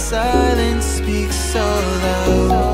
silence speaks so loud.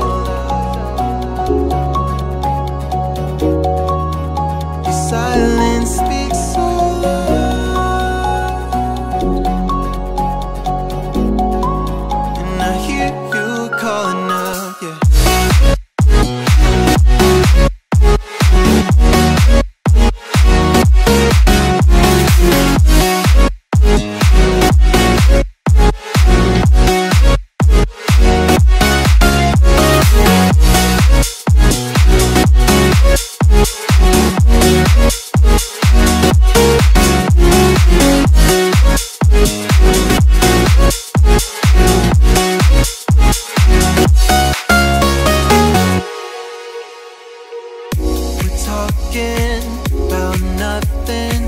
About nothing.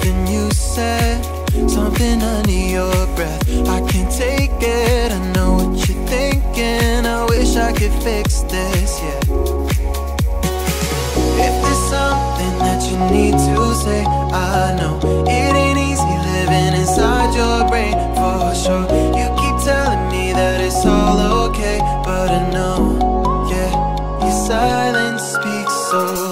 Then you said something under your breath. I can't take it. I know what you're thinking. I wish I could fix this, yeah. If there's something that you need to say, I know it ain't easy living inside your brain for sure. You keep telling me that it's all okay, but I know, yeah, your silence speaks so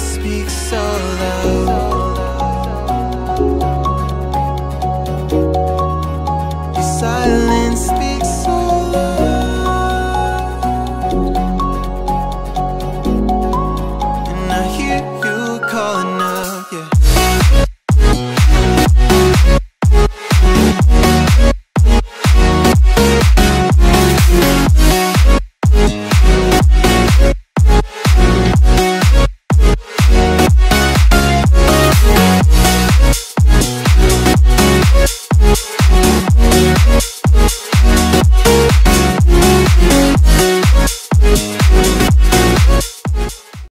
speaks so loud.